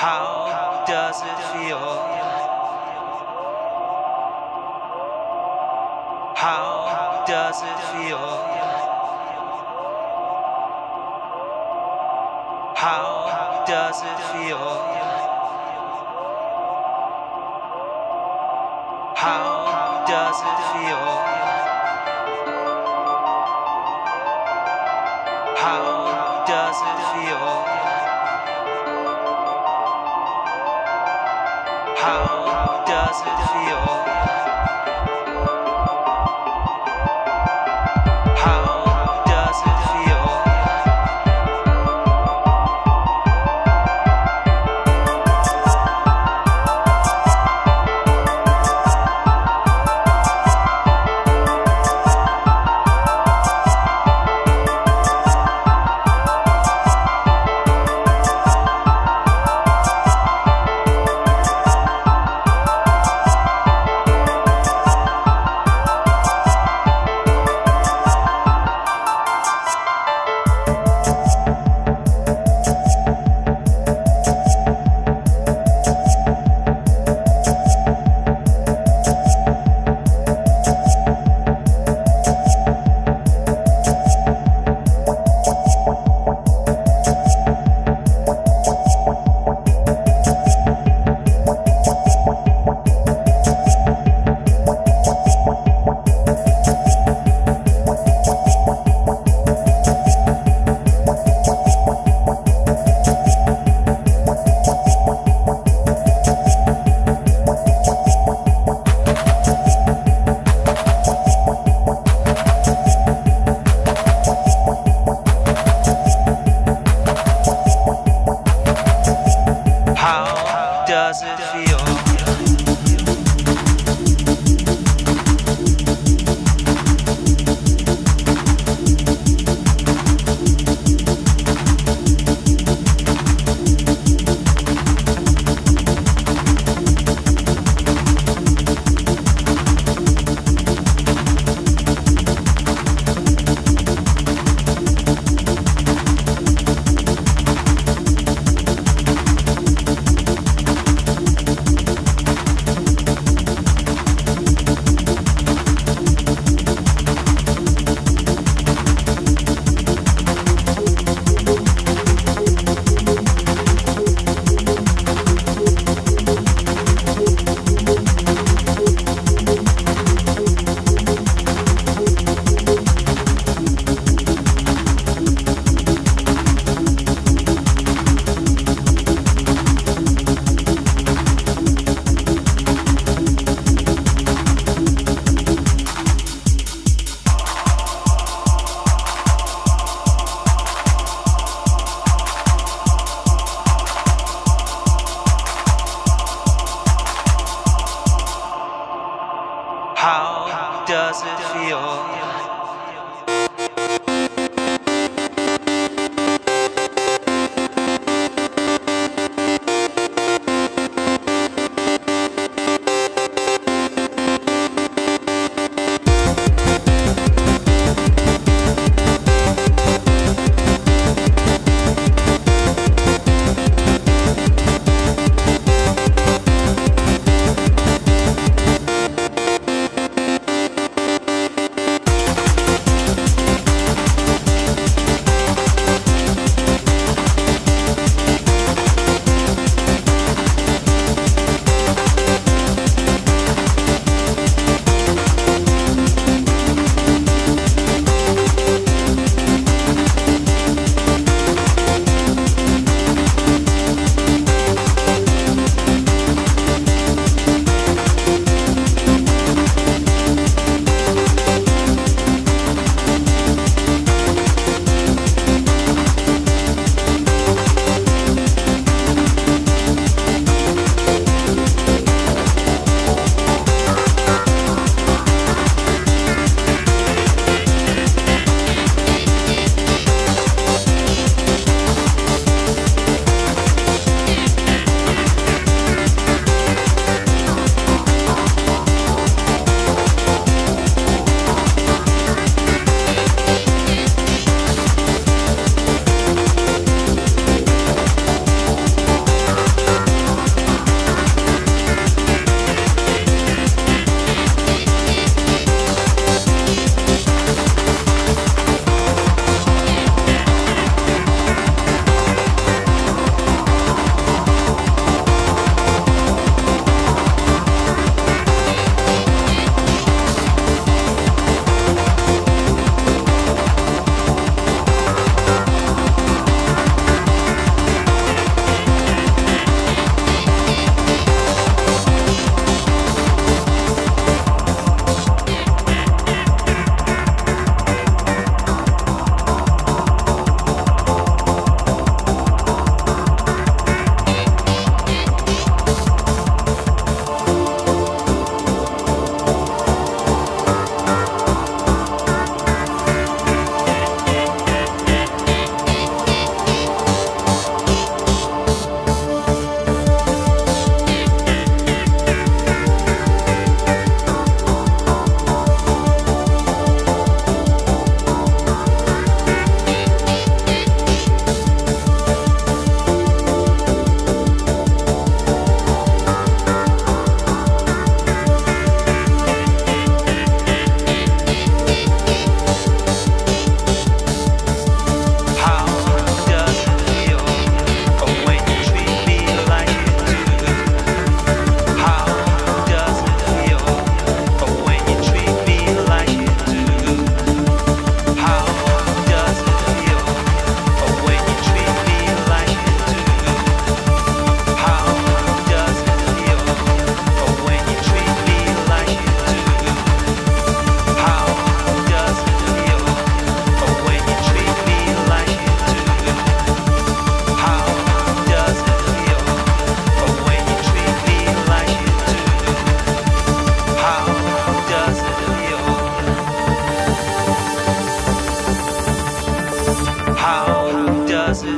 How does it feel? How does it feel? How does it feel? How does it feel? How does it feel? How does it feel? does it feel? does it feel?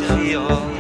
Feel?